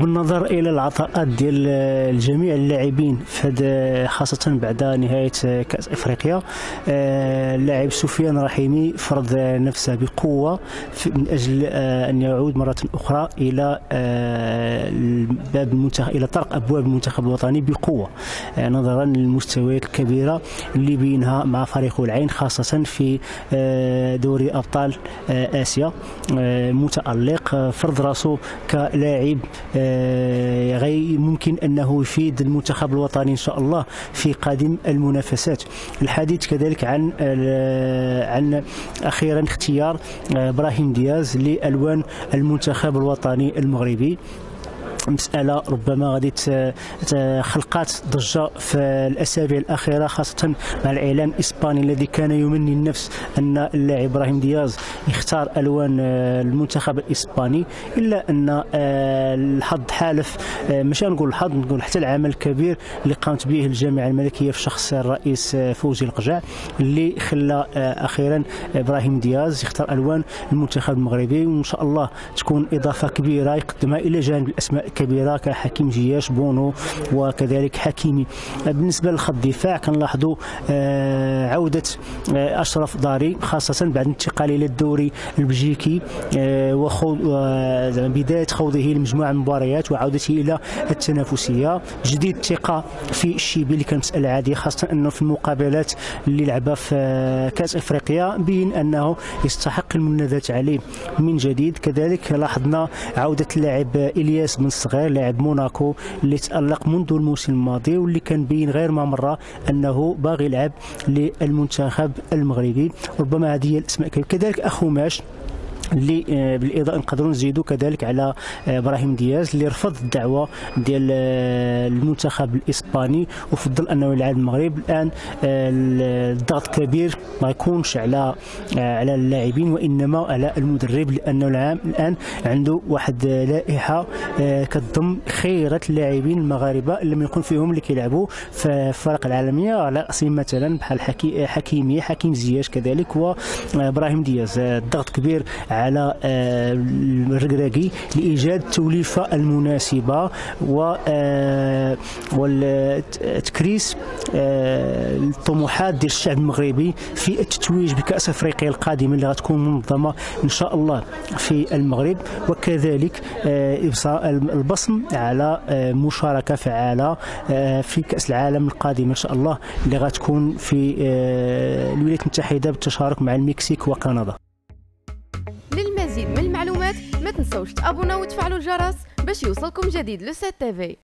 بالنظر إلى العطاءات ديال الجميع اللاعبين في هذا خاصة بعد نهاية كأس إفريقيا آه، اللاعب سفيان رحيمي فرض نفسه بقوة من أجل آه، أن يعود مرة أخرى إلى آه، باب المنتخب إلى طرق أبواب المنتخب الوطني بقوة نظرا للمستويات الكبيرة اللي بينها مع فريق العين خاصة في دوري أبطال آسيا متألق فرض راسه كلاعب غير ممكن أنه يفيد المنتخب الوطني إن شاء الله في قادم المنافسات. الحديث كذلك عن عن أخيرا اختيار إبراهيم دياز لألوان المنتخب الوطني المغربي. مسألة ربما غادي خلقات ضجة في الأسابيع الأخيرة خاصة مع الإعلام الإسباني الذي كان يمني النفس أن اللاعب إبراهيم دياز يختار ألوان آه، المنتخب الإسباني إلا أن آه، الحظ حالف آه، مش نقول الحظ نقول حتى العمل الكبير اللي قامت به الجامعة الملكية في شخص الرئيس فوزي القجع اللي خلى أخيرا إبراهيم دياز يختار ألوان المنتخب المغربي وإن شاء الله تكون إضافة كبيرة يقدمها إلى جانب الأسماء كبيره كحكيم جياش بونو وكذلك حكيمي بالنسبة للخط الدفاع كنلاحظوا آه، عودة آه، أشرف داري خاصة بعد انتقاله إلى الدوري البلجيكي آه، بداية خوضه لمجموعة من المباريات وعودته إلى التنافسية. جديد الثقة في الشيبي اللي كان مسألة عادية خاصة أنه في المقابلات اللي لعبها في كأس إفريقيا بين أنه يستحق المناداة عليه من جديد. كذلك لاحظنا عودة اللاعب إلياس بن الصغير لاعب موناكو اللي تألق منذ الموسم الماضي واللي كان بين غير ما مرة أنه باغي يلعب للمنتخب المغربي. ربما هذه الأسماء. كذلك أخو ماش اللي آه، بالإضاءة نقدروا نزيدوا كذلك على آه، إبراهيم دياز اللي رفض الدعوة ديال آه، المنتخب الإسباني وفضل أنه يلعب المغرب الآن الضغط كبير ما يكونش على على اللاعبين وإنما على المدرب لأنه العام الآن عنده واحد لائحة كتضم خيره اللاعبين المغاربة اللي لم يكن فيهم اللي كيلعبوا في الفرق العالمية على رأسهم مثلا بحال حكي حكيمي حكيم زياش كذلك وابراهيم دياز. الضغط كبير آه، الركراكي لإيجاد التوليفه المناسبة و آه، والتكريس آه، الطموحات ديال الشعب المغربي في التتويج بكأس أفريقيا القادمه اللي غتكون منظمة إن شاء الله في المغرب. وكذلك البصم على مشاركة فعالة في كأس العالم القادمه إن شاء الله اللي غتكون في الولايات المتحدة بالتشارك مع المكسيك وكندا. للمزيد من المعلومات ما تنسوش تابوناو وتفعلوا الجرس باش يوصلكم جديد Le Site TV